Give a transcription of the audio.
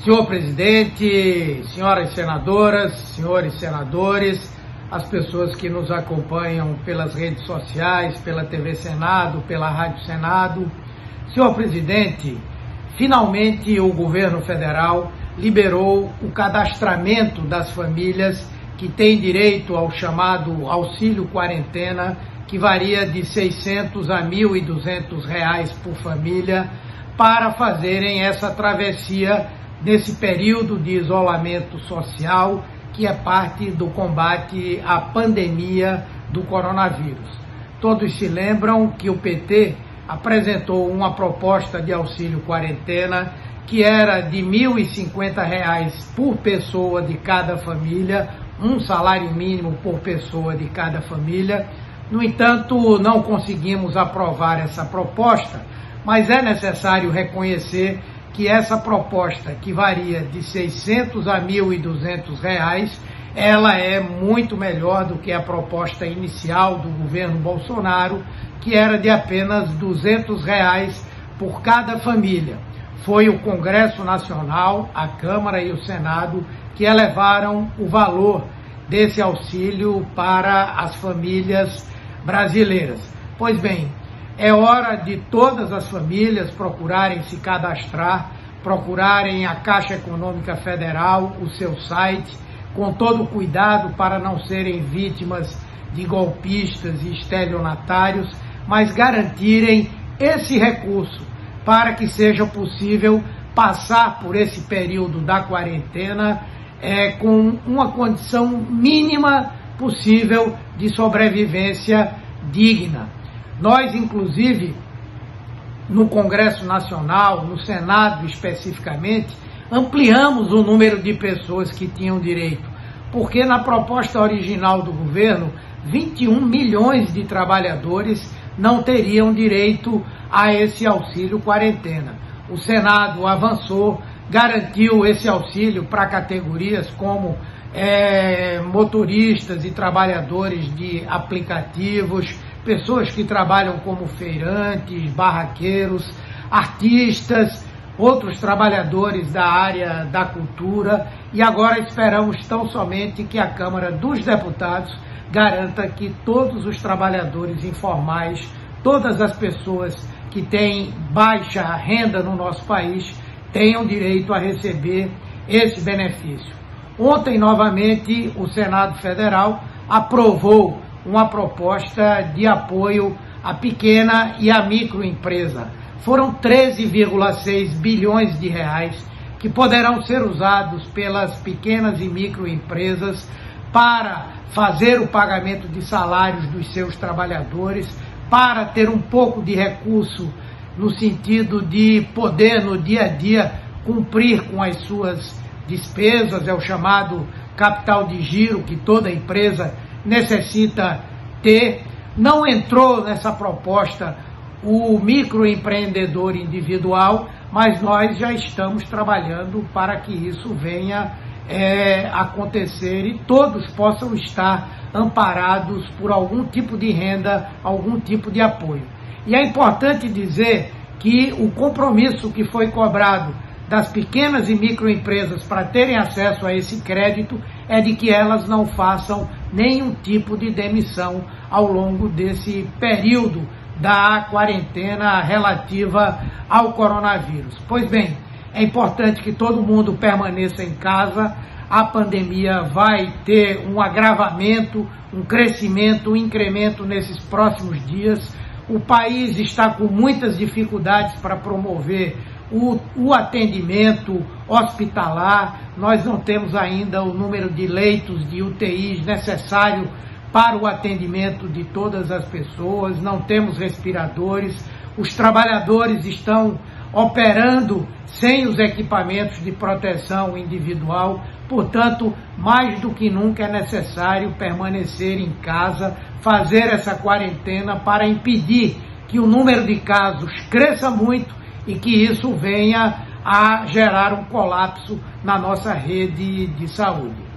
Senhor presidente, senhoras senadoras, senhores senadores, as pessoas que nos acompanham pelas redes sociais, pela TV Senado, pela Rádio Senado. Senhor presidente, finalmente o governo federal liberou o cadastramento das famílias que têm direito ao chamado auxílio quarentena, que varia de 600 a 1.200 reais por família, para fazerem essa travessia nesse período de isolamento social que é parte do combate à pandemia do coronavírus. Todos se lembram que o PT apresentou uma proposta de auxílio quarentena que era de R$ 1.050 por pessoa de cada família, um salário mínimo por pessoa de cada família. No entanto, não conseguimos aprovar essa proposta, mas é necessário reconhecer que essa proposta, que varia de 600 a 1.200 reais, ela é muito melhor do que a proposta inicial do governo Bolsonaro, que era de apenas 200 reais por cada família. Foi o Congresso Nacional, a Câmara e o Senado que elevaram o valor desse auxílio para as famílias brasileiras. Pois bem, é hora de todas as famílias procurarem se cadastrar, procurarem a Caixa Econômica Federal, o seu site, com todo cuidado para não serem vítimas de golpistas e estelionatários, mas garantirem esse recurso para que seja possível passar por esse período da quarentena é, com uma condição mínima possível de sobrevivência digna. Nós, inclusive, no Congresso Nacional, no Senado especificamente, ampliamos o número de pessoas que tinham direito, porque na proposta original do governo, 21 milhões de trabalhadores não teriam direito a esse auxílio quarentena. O Senado avançou, garantiu esse auxílio para categorias como é, motoristas e trabalhadores de aplicativos, pessoas que trabalham como feirantes, barraqueiros, artistas, outros trabalhadores da área da cultura e agora esperamos tão somente que a Câmara dos Deputados garanta que todos os trabalhadores informais, todas as pessoas que têm baixa renda no nosso país, tenham direito a receber esse benefício. Ontem, novamente, o Senado Federal aprovou uma proposta de apoio à pequena e à microempresa. Foram 13,6 bilhões de reais que poderão ser usados pelas pequenas e microempresas para fazer o pagamento de salários dos seus trabalhadores, para ter um pouco de recurso no sentido de poder no dia a dia cumprir com as suas despesas, é o chamado capital de giro que toda empresa necessita ter. Não entrou nessa proposta o microempreendedor individual, mas nós já estamos trabalhando para que isso venha é, acontecer e todos possam estar amparados por algum tipo de renda, algum tipo de apoio. E é importante dizer que o compromisso que foi cobrado das pequenas e microempresas para terem acesso a esse crédito é de que elas não façam nenhum tipo de demissão ao longo desse período da quarentena relativa ao coronavírus. Pois bem, é importante que todo mundo permaneça em casa. A pandemia vai ter um agravamento, um crescimento, um incremento nesses próximos dias. O país está com muitas dificuldades para promover o, o atendimento hospitalar, nós não temos ainda o número de leitos de UTIs necessário para o atendimento de todas as pessoas, não temos respiradores, os trabalhadores estão operando sem os equipamentos de proteção individual, portanto, mais do que nunca é necessário permanecer em casa, fazer essa quarentena para impedir que o número de casos cresça muito e que isso venha a gerar um colapso na nossa rede de saúde.